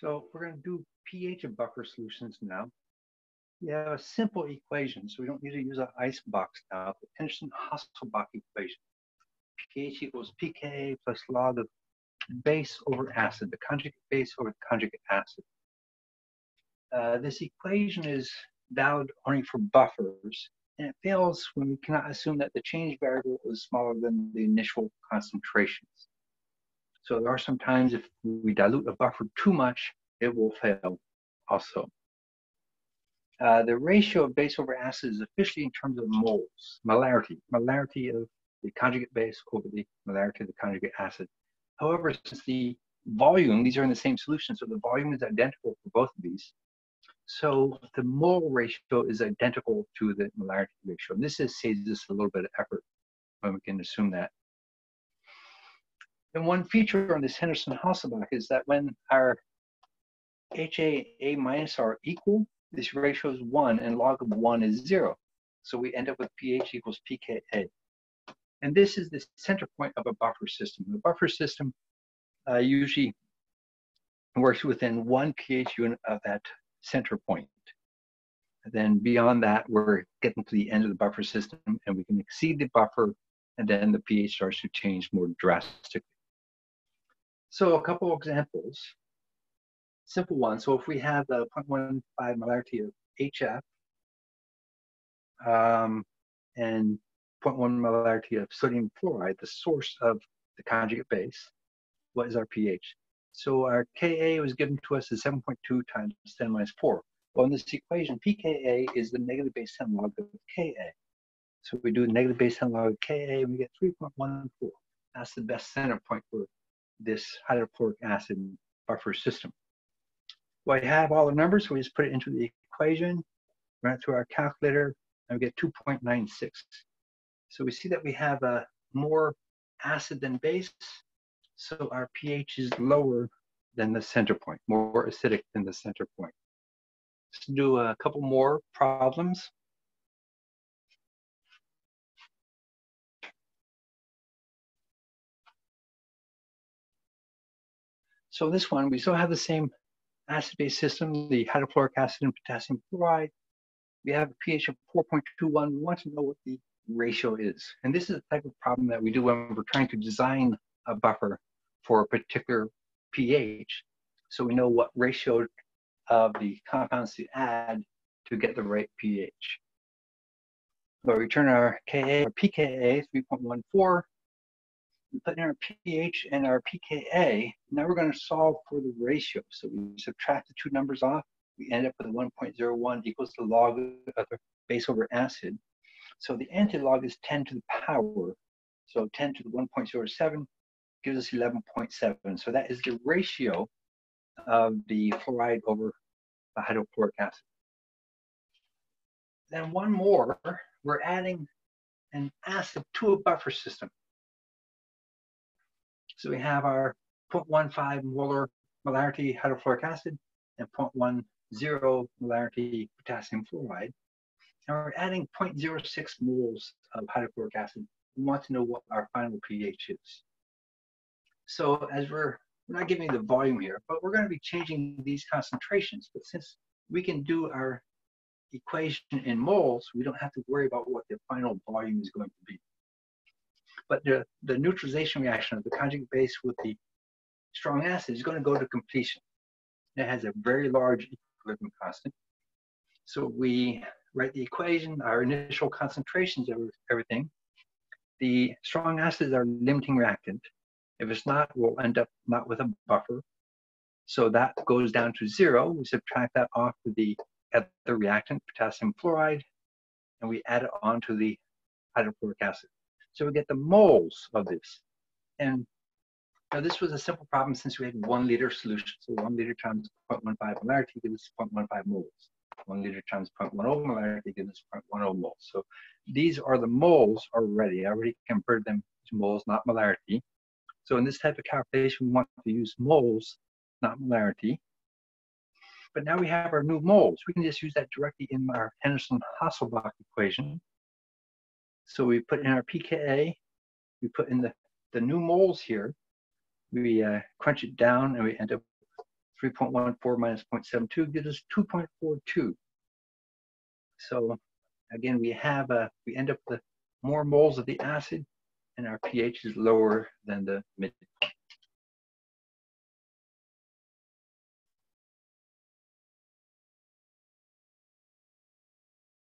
So we're going to do pH of buffer solutions now. We have a simple equation, so we don't need to use an ice box now. The Henderson-Hasselbalch equation. pH equals pKa plus log of base over acid, the conjugate base over the conjugate acid. Uh, this equation is valid only for buffers, and it fails when we cannot assume that the change variable is smaller than the initial concentrations. So there are some times if we dilute a buffer too much, it will fail also. Uh, the ratio of base over acid is officially in terms of moles, molarity, molarity of the conjugate base over the molarity of the conjugate acid. However, since the volume, these are in the same solution, so the volume is identical for both of these. So the mole ratio is identical to the molarity ratio. And this is, saves us a little bit of effort when we can assume that. And one feature on this Henderson-Hasselbalch is that when our HA A minus are equal, this ratio is one and log of one is zero. So we end up with pH equals pKa. And this is the center point of a buffer system. The buffer system uh, usually works within one pH unit of that center point. And then beyond that, we're getting to the end of the buffer system and we can exceed the buffer and then the pH starts to change more drastically. So a couple examples, simple ones. So if we have the 0.15 molarity of HF um, and 0.1 molarity of sodium fluoride, the source of the conjugate base, what is our pH? So our Ka was given to us as 7.2 times 10 minus 4. Well, in this equation, pKa is the negative base 10 log of Ka. So we do negative base 10 log of Ka, we get 3.14. That's the best center point for this hydrochloric acid buffer system. Well, I have all the numbers, so we just put it into the equation, run it through our calculator, and we get 2.96. So we see that we have a uh, more acid than base, so our pH is lower than the center point, more acidic than the center point. Let's do a couple more problems. So this one, we still have the same acid-base system, the hydrochloric acid and potassium chloride. We have a pH of 4.21. We want to know what the ratio is. And this is the type of problem that we do when we're trying to design a buffer for a particular pH. So we know what ratio of the compounds to add to get the right pH. So we return our Ka, our pKa, 3.14, we put in our pH and our pKa. Now we're going to solve for the ratio. So we subtract the two numbers off. We end up with 1.01 equals the log of the base over acid. So the antilog is 10 to the power. So 10 to the 1.07 gives us 11.7. So that is the ratio of the fluoride over the hydrochloric acid. Then one more, we're adding an acid to a buffer system. So we have our 0.15 molar molarity hydrofluoric acid and 0.10 molarity potassium fluoride. And we're adding 0.06 moles of hydrofluoric acid. We want to know what our final pH is. So as we're, we're not giving the volume here, but we're going to be changing these concentrations. But since we can do our equation in moles, we don't have to worry about what the final volume is going to be. But the, the neutralization reaction of the conjugate base with the strong acid is going to go to completion. It has a very large equilibrium constant. So we write the equation, our initial concentrations of everything. The strong acids are limiting reactant. If it's not, we'll end up not with a buffer. So that goes down to zero. We subtract that off to the other reactant, potassium fluoride, and we add it onto the hydrochloric acid. So we get the moles of this. And now this was a simple problem since we had one liter solution. So one liter times 0.15 molarity gives us 0.15 moles. One liter times 0.10 molarity gives us 0.10 moles. So these are the moles already. I already converted them to moles, not molarity. So in this type of calculation, we want to use moles, not molarity. But now we have our new moles. We can just use that directly in our Henderson-Hasselbalch equation. So we put in our pKa, we put in the, the new moles here, we uh, crunch it down and we end up 3.14 minus 0.72 gives us 2.42. So again, we have a, we end up with more moles of the acid and our pH is lower than the midpoint.